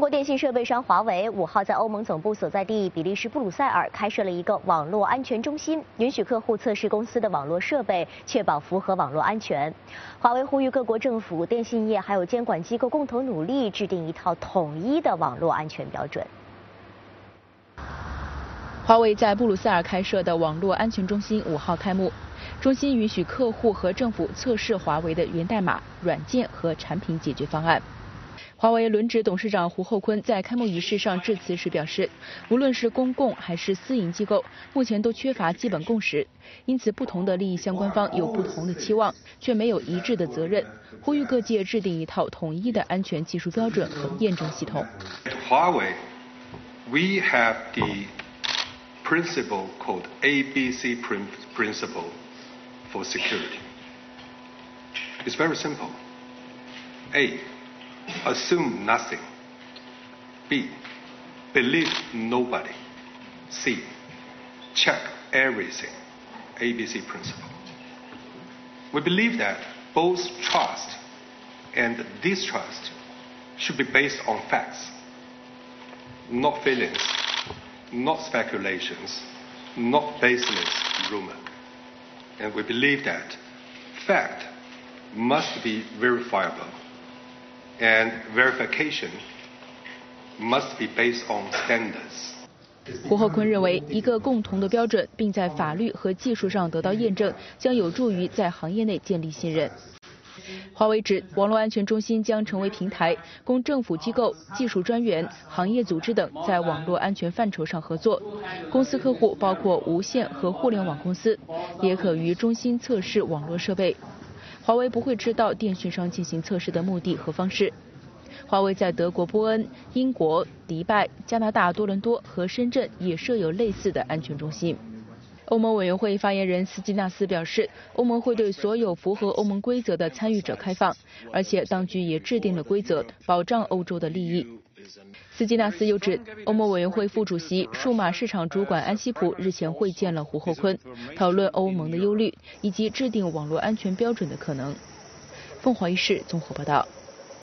中国电信设备商华为五号在欧盟总部所在地比利时布鲁塞尔开设了一个网络安全中心，允许客户测试公司的网络设备，确保符合网络安全。华为呼吁各国政府、电信业还有监管机构共同努力，制定一套统一的网络安全标准。华为在布鲁塞尔开设的网络安全中心五号开幕，中心允许客户和政府测试华为的源代码、软件和产品解决方案。华为轮值董事长胡厚昆在开幕仪式上致辞时表示，无论是公共还是私营机构，目前都缺乏基本共识，因此不同的利益相关方有不同的期望，却没有一致的责任。呼吁各界制定一套统一的安全技术标准和验证系统。华为，we have the principle called ABC principle for security. It's very simple. A assume nothing. B, believe nobody. C, check everything. ABC principle. We believe that both trust and distrust should be based on facts, not feelings, not speculations, not baseless rumor. And we believe that fact must be verifiable and verification must be based on standards. 胡厚坤认为，一个共同的标准，并在法律和技术上得到验证，将有助于在行业内建立信任。华为指，网络安全中心将成为平台，供政府机构、技术专员、行业组织等在网络安全范畴上合作。公司客户包括无线和互联网公司，也可于中心测试网络设备。华为不会知道电讯商进行测试的目的和方式。华为在德国波恩、英国迪拜、加拿大多伦多和深圳也设有类似的安全中心。欧盟委员会发言人斯基纳斯表示，欧盟会对所有符合欧盟规则的参与者开放，而且当局也制定了规则，保障欧洲的利益。斯基纳斯又指，欧盟委员会副主席、数码市场主管安西普日前会见了胡厚坤，讨论欧盟的忧虑以及制定网络安全标准的可能。凤凰卫视综合报道。